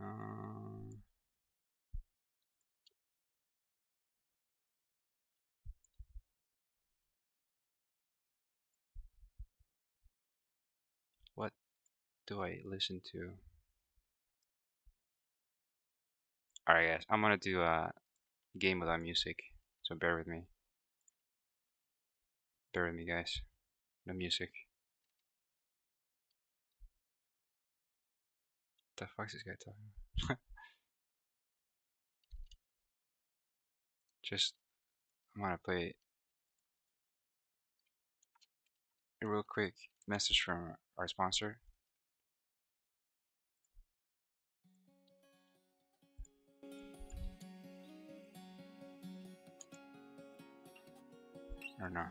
Um, what do I listen to? Alright guys, I'm gonna do a game without music, so bear with me. Bear with me guys. No music. The is this guy talking Just, I'm gonna play a real quick message from our sponsor. Or no.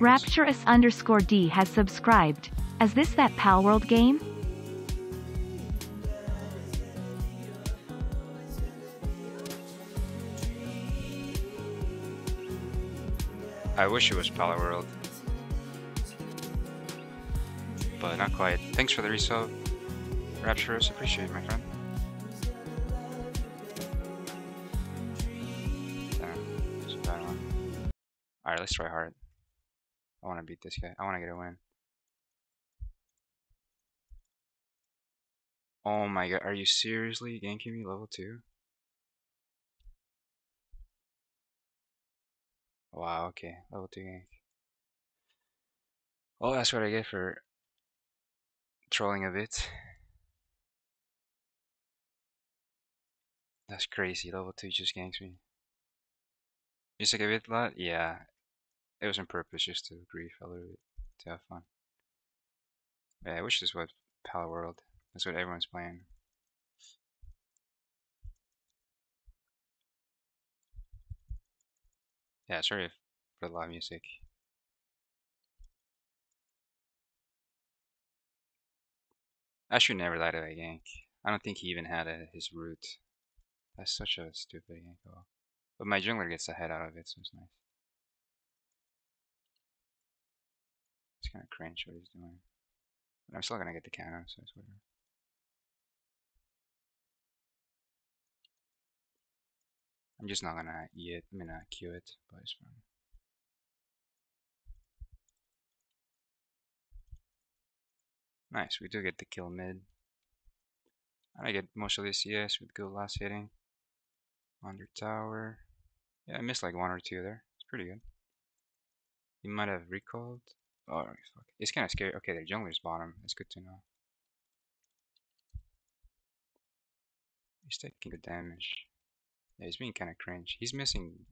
Rapturous underscore D has subscribed. Is this that Palworld game? I wish it was Palworld. But not quite. Thanks for the resub. Rapturous, appreciate it, my friend. Try hard. I want to beat this guy. I want to get a win. Oh my god, are you seriously ganking me level 2? Wow, okay, level 2 gank. Well, that's what I get for trolling a bit. That's crazy, level 2 just ganks me. You Music a bit lot? Yeah, it was on purpose just to grief a little bit, to have fun. Yeah, I wish this was Palworld. That's what everyone's playing. Yeah, sorry for the loud music. I should never lie to that gank. I don't think he even had a, his root. That's such a stupid gank. But my jungler gets the head out of it, so it's nice. It's kind of cringe what he's doing. But I'm still gonna get the cannon, so it's whatever. I'm just not gonna eat it, I'm gonna uh, queue it, but it's fine. Nice, we do get the kill mid. And I get most of the CS with good last hitting. Under tower. Yeah, I missed like one or two there. It's pretty good. He might have recalled. Oh, fuck. It's kind of scary. Okay, their jungler's bottom. That's good to know. He's taking good damage. Yeah, he's being kind of cringe. He's missing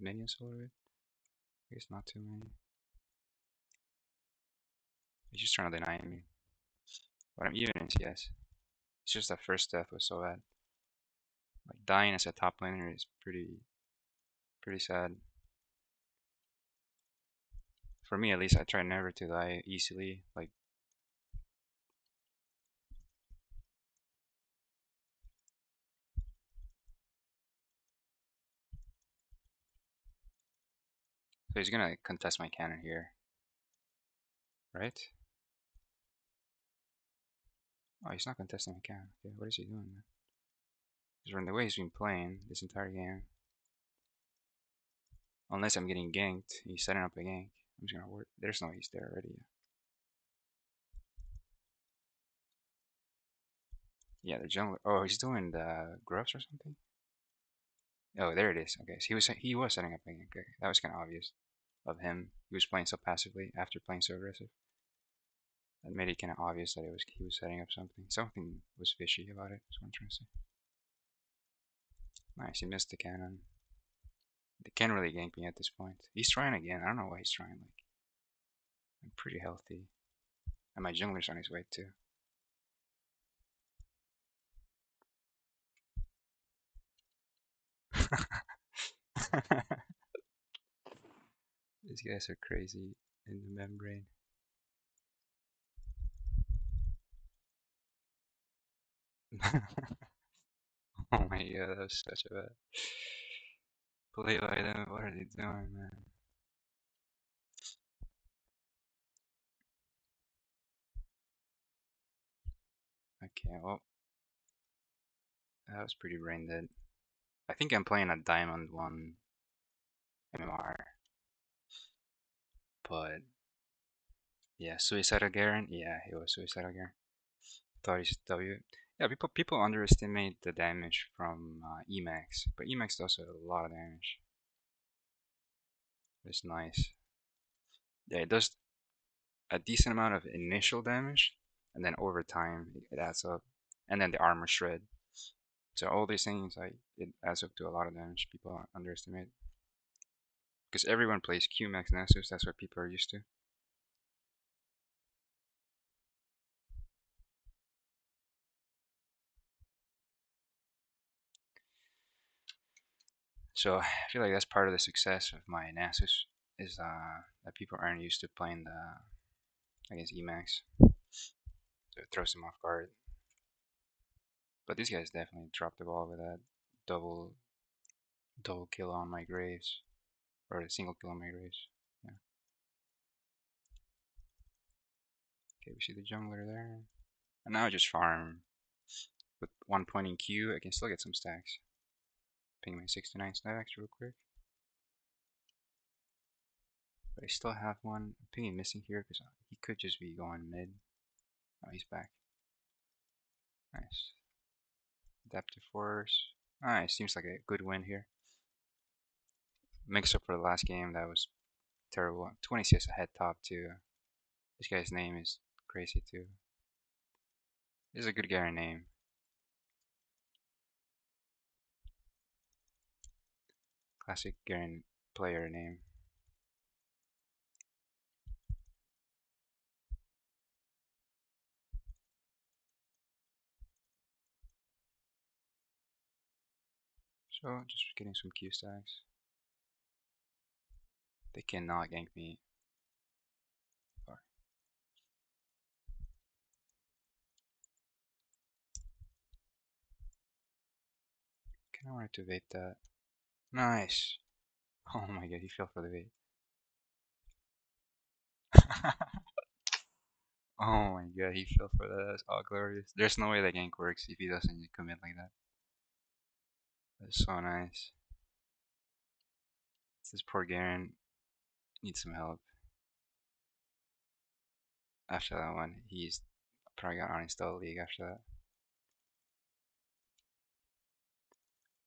minions a little bit. I guess not too many. He's just trying to deny me. But I'm even in CS. It's just that first death was so bad. Like dying as a top laner is pretty pretty sad for me at least, I try never to die easily. Like So he's gonna contest my cannon here. Right? Oh, he's not contesting my cannon. Okay, what is he doing then? Because from the way he's been playing this entire game, unless I'm getting ganked, he's setting up a gank. I'm just gonna work. There's no he's there already. Yeah, the jungle. Oh, he's doing the grubs or something. Oh, there it is. Okay, so he was he was setting up again. Okay, that was kind of obvious of him. He was playing so passively after playing so aggressive. That made it kind of obvious that it was he was setting up something. Something was fishy about it. That's what I'm trying to say. Nice, he missed the cannon. They can't really gank me at this point. He's trying again. I don't know why he's trying. Like, I'm pretty healthy. And my jungler's on his way too. These guys are crazy in the membrane. oh my god, that was such a bad. Play item, what are they doing, man? Okay, well, that was pretty brain dead. I think I'm playing a diamond one MMR. But yeah, suicidal Garen. Yeah, he was suicidal Garen. Thought he's W. Yeah, people people underestimate the damage from uh, Emax, but Emax does a lot of damage. It's nice. Yeah, it does a decent amount of initial damage, and then over time it adds up, and then the armor shred. So all these things, like it adds up to a lot of damage. People underestimate because everyone plays QMax Nasus. That's what people are used to. So I feel like that's part of the success of my Nasus is uh, that people aren't used to playing the against Emax. So it throws them off guard. But these guys definitely dropped the ball with that double double kill on my graves. Or a single kill on my graves. Yeah. Okay, we see the jungler there. And now I just farm with one point in Q, I can still get some stacks. Ping my 69 stacks real quick. But I still have one. Pinging missing here because uh, he could just be going mid. Oh, he's back. Nice. Adaptive Force. Ah, Alright, seems like a good win here. Mix up for the last game, that was terrible. 20 CS ahead top too. This guy's name is crazy too. This is a good guy name. Classic player name. So just getting some Q stacks. They cannot gank me. Far. Kinda to bait that. Nice. Oh my god, he fell for the bait. oh my god, he fell for that. That's all glorious. There's no way that gank works if he doesn't commit like that. That's so nice. This poor Garen needs some help. After that one, he's probably got uninstalled League after that.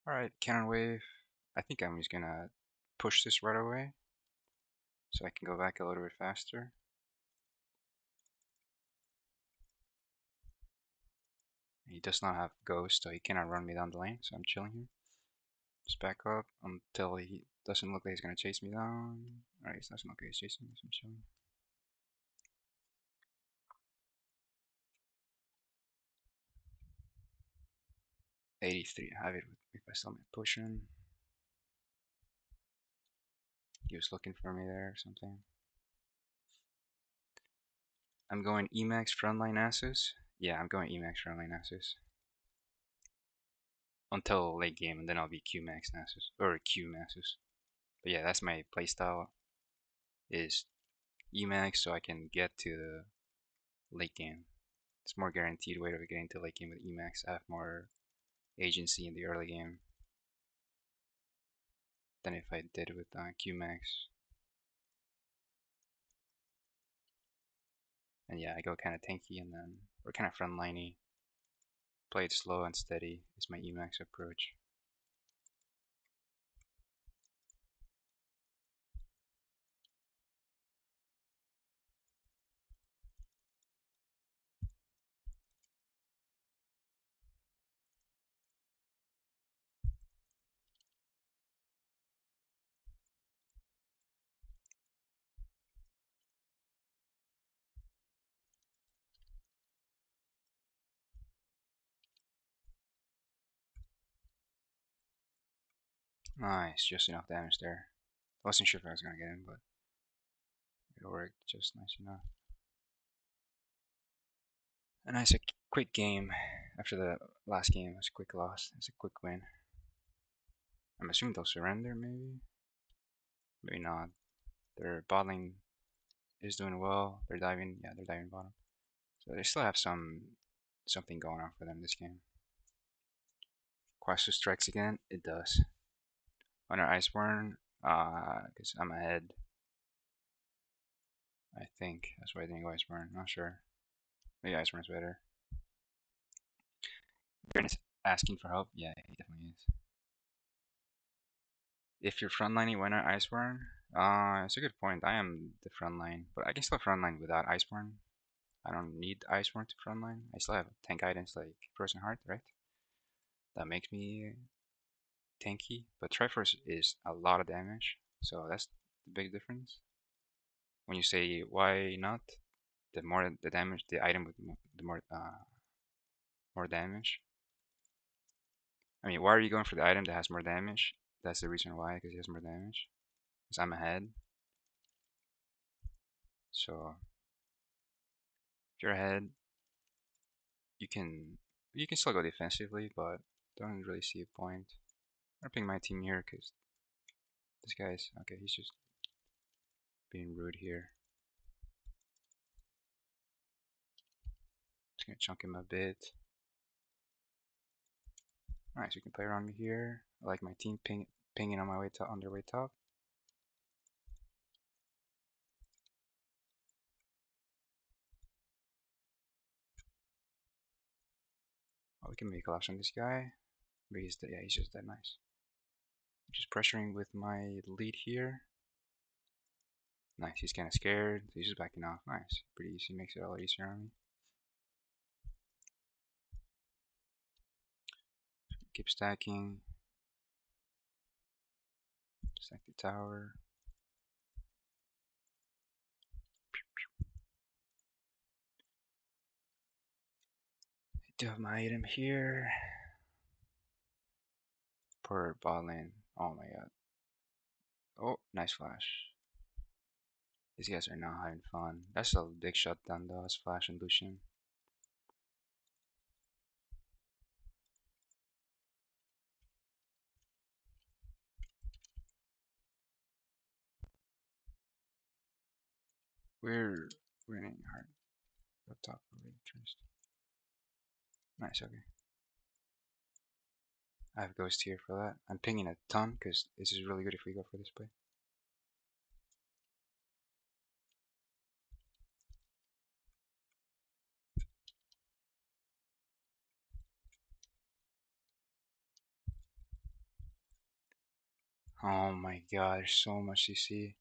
Alright, Cannon Wave. I think I'm just gonna push this right away so I can go back a little bit faster. He does not have Ghost, so he cannot run me down the lane, so I'm chilling here. Just back up until he doesn't look like he's gonna chase me down. Alright, he doesn't look like he's chasing me, so I'm chilling. Eighty-three. I have it if I still my pushing. He was looking for me there or something. I'm going Emax Frontline Nasus. Yeah, I'm going Emax Frontline Nasus until late game, and then I'll be Qmax max Nasus or Q Nasus. But yeah, that's my playstyle. Is Emax so I can get to the late game. It's more guaranteed way of getting to late game with Emax. I have more agency in the early game than if I did with uh, Qmax. And yeah, I go kind of tanky and then, or kind of frontliney. Play it slow and steady is my Emax approach. Nice, just enough damage there. Wasn't sure if I was gonna get him, but it worked just nice enough. A nice a quick game after the last game. It was a quick loss. It's a quick win. I'm assuming they'll surrender, maybe? Maybe not. Their bottling is doing well. They're diving, yeah, they're diving bottom. So they still have some something going on for them this game. Quasus strikes again. It does. Under Iceborn, uh, because I'm ahead. I think that's why I think Iceborn. Not sure. Maybe Iceborn's better. Fairness asking for help. Yeah, he definitely is. If you're frontlining, why not Iceborn? Uh, it's a good point. I am the frontline, but I can still frontline without Iceborn. I don't need Iceborn to frontline. I still have tank items like Frozen Heart, right? That makes me tanky, but Triforce is a lot of damage, so that's the big difference. When you say why not, the more the damage, the item with the more uh, more damage. I mean, why are you going for the item that has more damage? That's the reason why, because he has more damage. Because I'm ahead. So if you're ahead, you can you can still go defensively, but don't really see a point. I'm picking my team here because this guy's okay. He's just being rude here. Just gonna chunk him a bit. Alright, so you can play around me here. I like my team ping pinging on my way to on their way top. Oh, we can make collapse on this guy. But he's yeah, he's just that nice. Just pressuring with my lead here. Nice, he's kinda scared, he's just backing off. Nice. Pretty easy, makes it a lot easier on me. Keep stacking. Stack the tower. I do have my item here. Poor bot lane. Oh my god. Oh, nice flash. These guys are not having fun. That's a big shutdown though, as Flash and Lucian. We're winning hard. Up top of the interest. Nice, okay. I have Ghost here for that. I'm pinging a ton because this is really good if we go for this play. Oh my god, there's so much CC.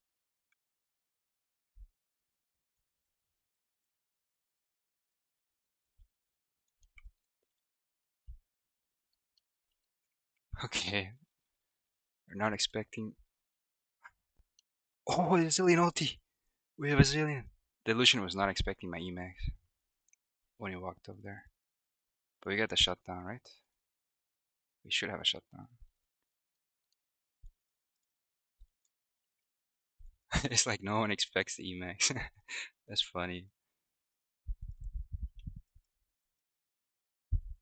Okay. We're not expecting. Oh, a Zilean ulti! We have a Zilean! The Lucian was not expecting my Emax when he walked up there. But we got the shutdown, right? We should have a shutdown. it's like no one expects the Emax. That's funny.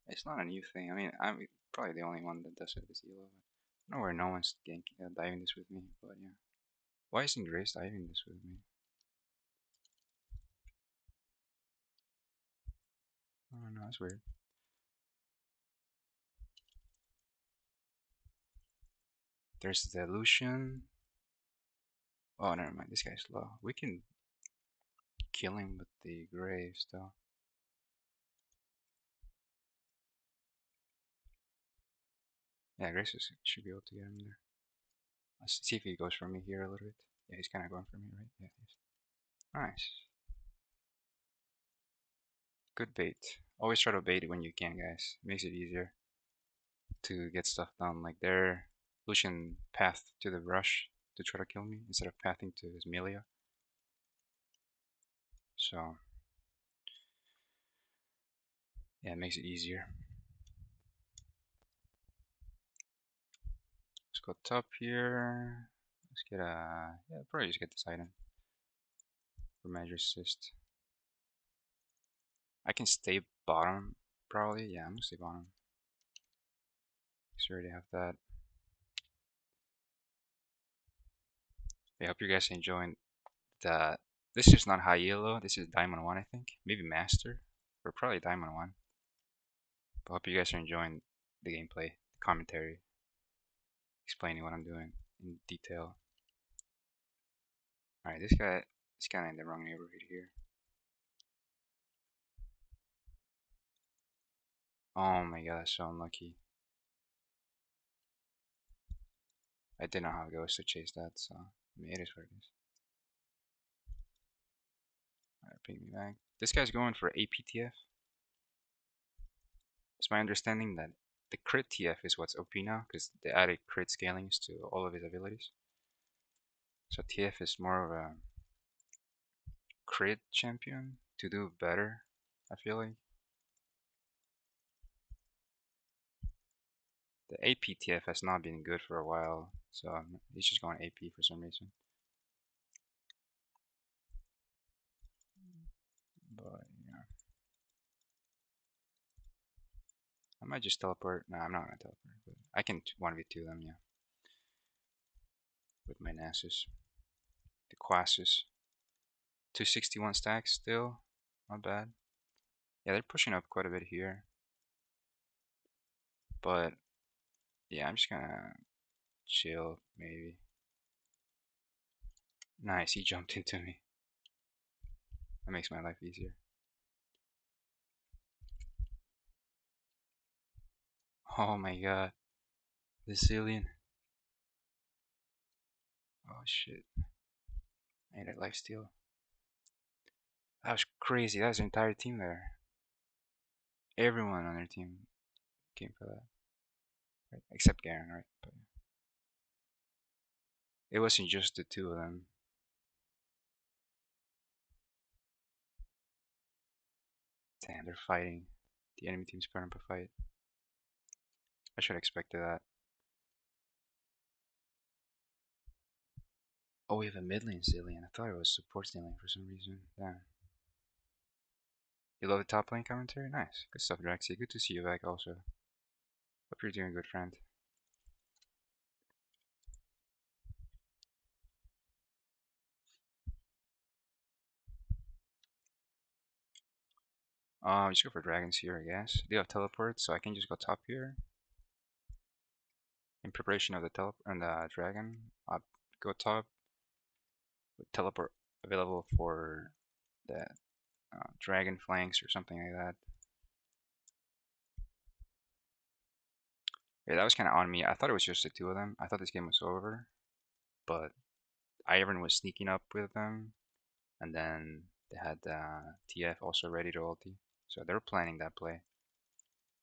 It's not a new thing. I mean, I'm probably the only one that does it this elo. Know where no one's gank, uh, diving this with me, but yeah. Why isn't Graves diving this with me? Don't know, that's weird. There's the Lucian. Oh, never mind. This guy's low. We can kill him with the Graves, though. Yeah, Graves should be able to get him there. Let's see if he goes for me here a little bit. Yeah, he's kind of going for me, right? Yeah, he's. Nice. Good bait. Always try to bait it when you can, guys. Makes it easier to get stuff done. Like their Lucian path to the rush to try to kill me instead of pathing to his Milio. So, yeah, it makes it easier. Go top here. Let's get a, yeah, probably just get this item for measure assist. I can stay bottom, probably. Yeah, I'm gonna stay bottom. Because we already have that. I hope you guys are enjoying the. This is not high elo. This is diamond one, I think. Maybe master, or probably diamond one. But hope you guys are enjoying the gameplay, the commentary, explaining what I'm doing in detail. Alright, this guy is kind of in the wrong neighborhood here. Oh my god, that's so unlucky. I didn't know how it goes to chase that, so I mean, it is what it is. Alright, bring me back. This guy's going for APTF. It's my understanding that the crit TF is what's OP now, because they added crit scalings to all of his abilities. So TF is more of a crit champion to do better, I feel like. The AP TF has not been good for a while, so he's just going AP for some reason. I might just teleport. No, I'm not gonna teleport, but I can 1v2 them, yeah. With my Nasus. The Quasus. 261 stacks still. Not bad. Yeah, they're pushing up quite a bit here. But yeah, I'm just gonna chill, maybe. Nice, he jumped into me. That makes my life easier. Oh my god. The Zilean. Oh shit. I need a life steal. That was crazy. That was the entire team there. Everyone on their team came for that. Except Garen, right? But it wasn't just the two of them. Damn, they're fighting. The enemy team's putting up a fight. I should have expected that. Oh, we have a mid lane Zilean. I thought it was support lane for some reason. Damn. You love the top lane commentary? Nice. Good stuff, Draxy. Good to see you back also. Hope you're doing good, friend. Um, just go for dragons here, I guess. They have teleport, so I can just go top here. In preparation of the teleport and the dragon, I'll go top. With teleport available for the uh, dragon flanks or something like that. Yeah, that was kind of on me. I thought it was just the two of them. I thought this game was over, but iron was sneaking up with them, and then they had uh, TF also ready to ulti. So they were planning that play.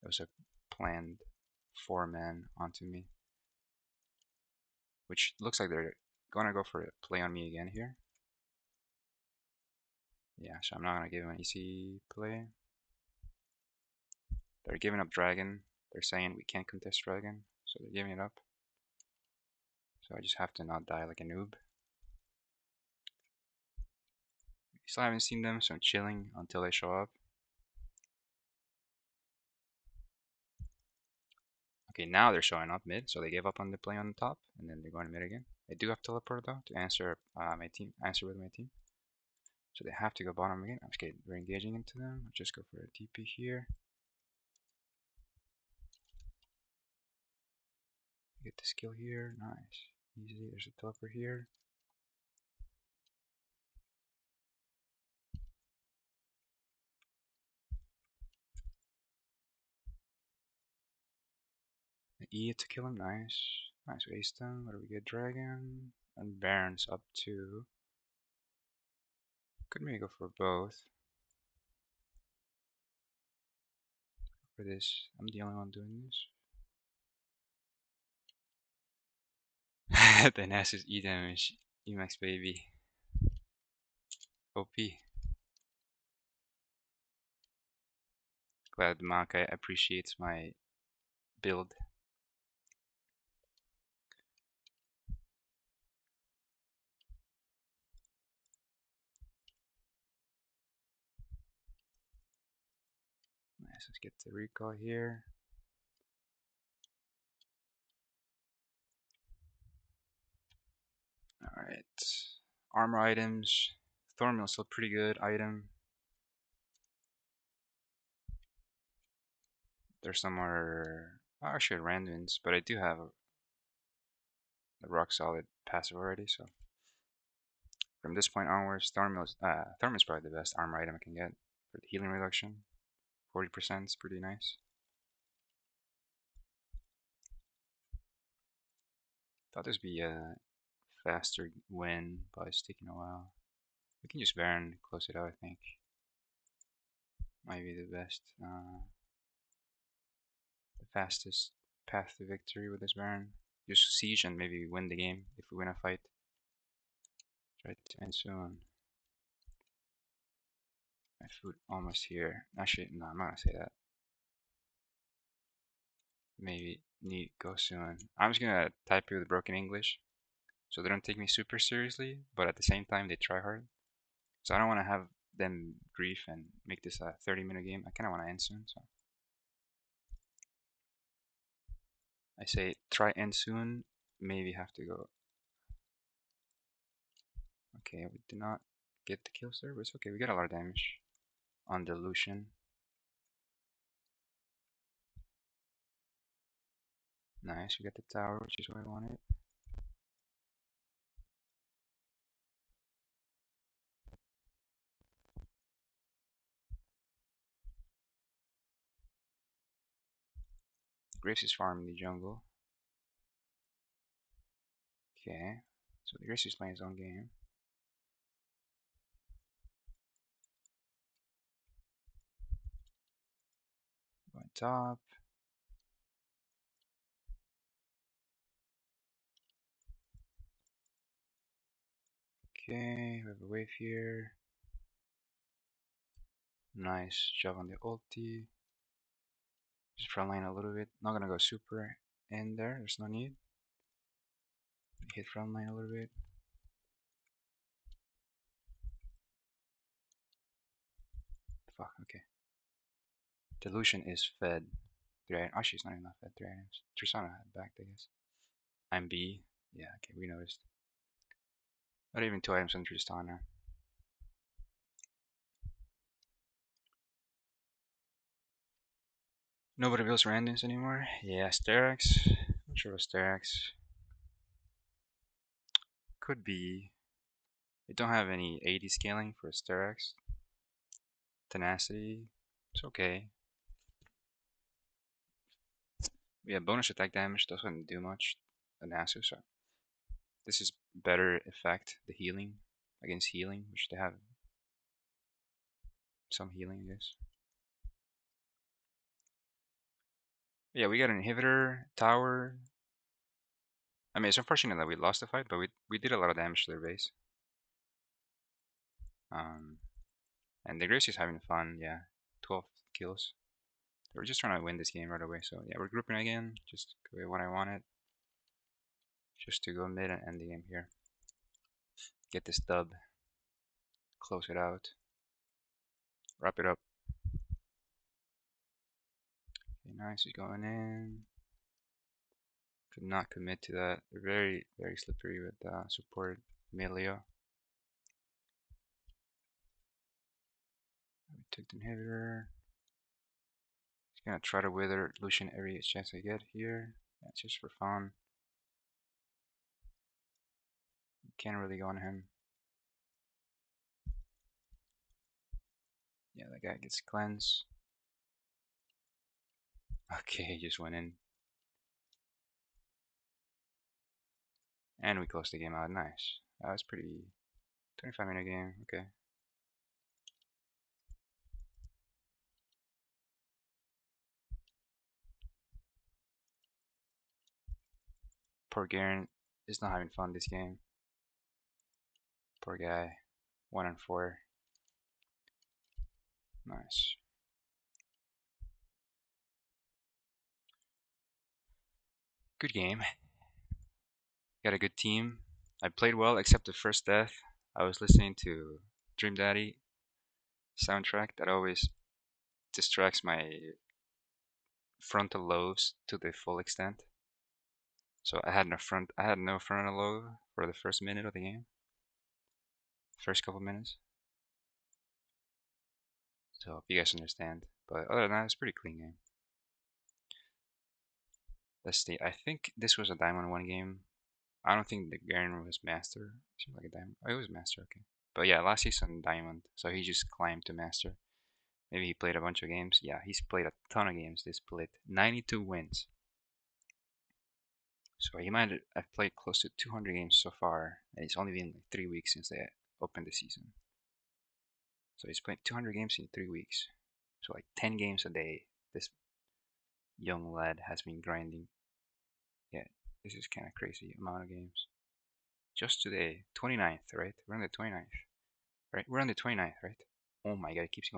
It was a planned four man onto me. Which looks like they're gonna go for a play on me again here. Yeah, so I'm not gonna give him an easy play. They're giving up dragon. They're saying we can't contest dragon, so they're giving it up. So I just have to not die like a noob. Still haven't seen them, so I'm chilling until they show up. Okay, now they're showing up mid, so they gave up on the play on the top, and then they're going mid again. They do have teleport though to answer uh, my team, answer with my team. So they have to go bottom again. i'm Okay, we're engaging into them. I'll just go for a TP here. Get the skill here. Nice. Easy. There's a teleport here. E to kill him, nice. Nice waste him. What do we get? Dragon and Baron's up to. Could maybe go for both. For this, I'm the only one doing this. the Nasus E damage, Emax baby. OP. Glad Makai appreciates my build. Nice, let's get the recall here. Alright. Armor items. Thornmail still pretty good item. There's some more oh, actually Randuin's, but I do have a, rock solid passive already, so from this point onwards, Thornmail uh, probably the best armor item I can get for the healing reduction. 40% is pretty nice. Thought this would be a faster win, but it's taking a while. We can just Baron close it out, I think. Might be the best, uh, the fastest path to victory with this Baron. Just siege and maybe win the game if we win a fight. Try to end soon. My food almost here. Actually, no, I'm not gonna say that. Maybe need go soon. I'm just gonna type it with broken English, so they don't take me super seriously, but at the same time they try hard. So I don't want to have them grief and make this a 30 minute game. I kind of want to end soon, so I say try end soon. Maybe have to go. Okay, we did not get the kill service. Okay, we got a lot of damage on the Lucian. Nice, we got the tower, which is where I want it. Graves is farming the jungle. Okay, so the Graves is playing his own game. Top. Okay, we have a wave here. Nice job on the ulti. Just front line a little bit. Not gonna go super in there, there's no need. Hit front line a little bit. Fuck, okay. The Lucian is fed. Three items. Actually, it's not even fed. Three items. Tristana had backed, I guess. I'm B. Yeah, okay, we noticed. Not even two items on Tristana. Nobody builds Randuin's anymore. Yeah, Sterak's. Not sure what Sterak's. Could be. They don't have any AD scaling for Sterak's. Tenacity. It's okay. Have bonus attack damage, doesn't do much. The Nasu, so this is better effect, the healing against healing, which they have some healing, I guess. Yeah, we got an inhibitor, tower. I mean, it's unfortunate that we lost the fight, but we, we did a lot of damage to their base. Um, and the Graves is having fun, yeah. 12 kills. We're just trying to win this game right away, so yeah, we're grouping again, just what I wanted. Just to go mid and end the game here. Get this dub. Close it out. Wrap it up. Okay, nice, he's going in. Could not commit to that. Very, very slippery with uh, support Milio. We took the inhibitor. Just gonna try to wither Lucian every chance I get here. That's just for fun. Can't really go on him. Yeah, that guy gets cleansed. Okay, just went in. And we closed the game out. Nice. That was pretty... 25 minute game. Okay. Poor Garen is not having fun this game. Poor guy. One and four. Nice. Good game. Got a good team. I played well except the first death. I was listening to Dream Daddy soundtrack that always distracts my frontal lobes to the full extent. So I had no front I had no frontal lobe for the first minute of the game. First couple minutes. So if you guys understand. But other than that, it's pretty clean game. Let's see. I think this was a Diamond 1 game. I don't think the Garen was Master. Seems like a Diamond. Oh, it was Master, okay. But yeah, last season Diamond. So he just climbed to Master. Maybe he played a bunch of games. Yeah, he's played a ton of games this split. 92 wins. So he might have played close to 200 games so far, and it's only been like three weeks since they opened the season. So he's played 200 games in three weeks. So like 10 games a day. This young lad has been grinding. Yeah, this is kind of crazy amount of games. Just today, 29th, right? We're on the 29th, right? We're on the 29th, right? Oh my god, it keeps going.